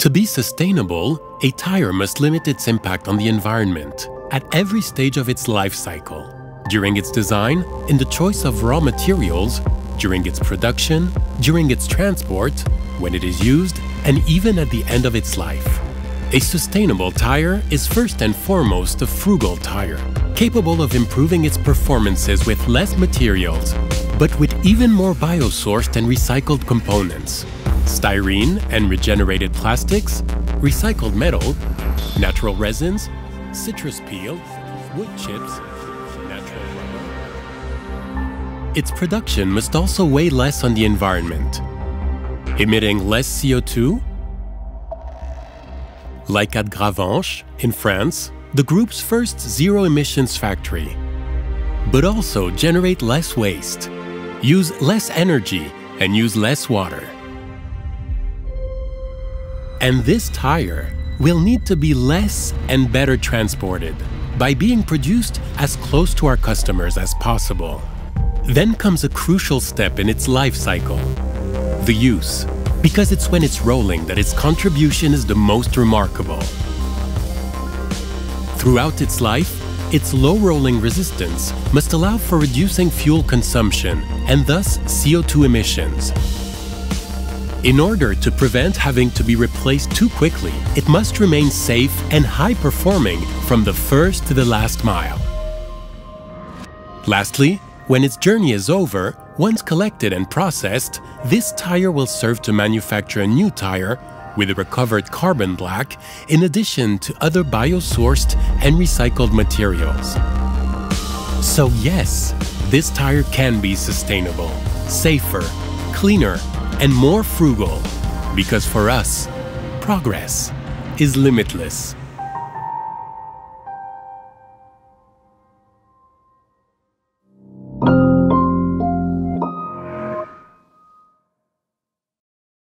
To be sustainable, a tire must limit its impact on the environment at every stage of its life cycle. During its design, in the choice of raw materials, during its production, during its transport, when it is used, and even at the end of its life. A sustainable tire is first and foremost a frugal tire, capable of improving its performances with less materials, but with even more biosourced and recycled components styrene and regenerated plastics, recycled metal, natural resins, citrus peel, wood chips, natural rubber. Its production must also weigh less on the environment, emitting less CO2. Like at Gravanches in France, the group's first zero emissions factory, but also generate less waste, use less energy, and use less water. And this tire will need to be less and better transported by being produced as close to our customers as possible. Then comes a crucial step in its life cycle, the use, because it's when it's rolling that its contribution is the most remarkable. Throughout its life, its low rolling resistance must allow for reducing fuel consumption and thus CO2 emissions, in order to prevent having to be replaced too quickly, it must remain safe and high performing from the first to the last mile. Lastly, when its journey is over, once collected and processed, this tire will serve to manufacture a new tire with a recovered carbon black in addition to other biosourced and recycled materials. So yes, this tire can be sustainable, safer, cleaner, and more frugal because for us, progress is limitless.